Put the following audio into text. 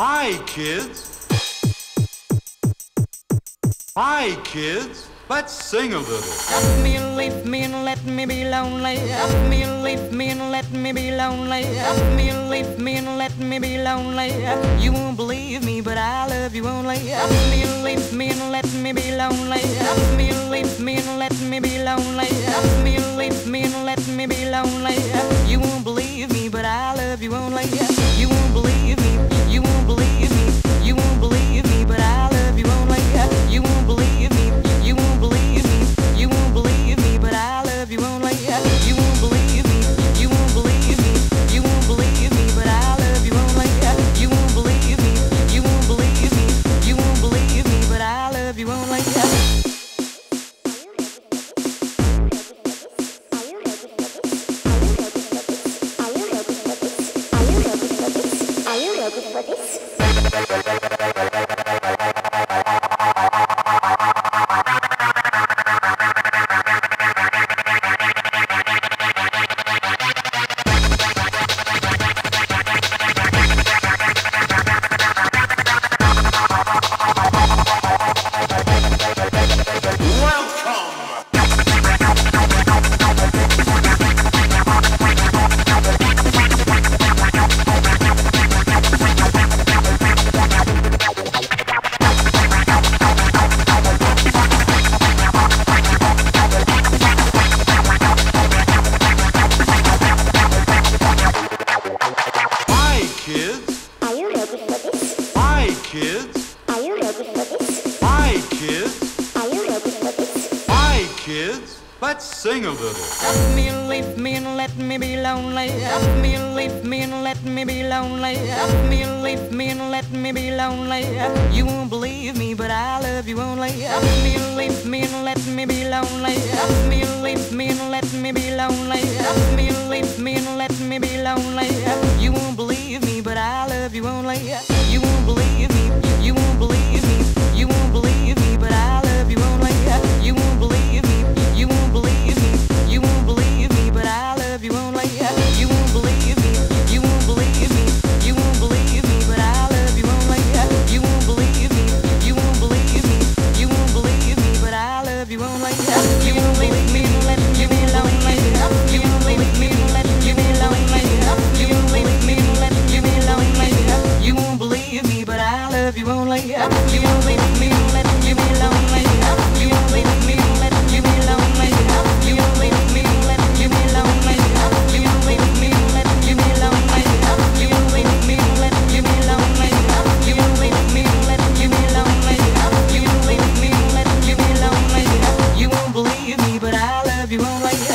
Hi, kids. Hi, kids. Let's sing a little. Up me and leave me and let me be lonely. Up me and leave me and let me be lonely. Up me and leave me and let me be lonely. You won't believe me, but I love you only. Up me and leave me and let me be lonely. Up me and leave me and let me be lonely. Up me and leave me and let me be lonely. You won't believe me, but I love you only. orgulho de vocês. Let's sing a little. Up me leave me and let me be lonely. Up me leave me and let me be lonely. Up me leave me and let me be lonely. You won't believe me, but I love you only. Up me leave me and let me be lonely. Up me leave me and let me be lonely. Up me leave me and let me be lonely. You won't believe me, but I love you only. Me, but I love you only.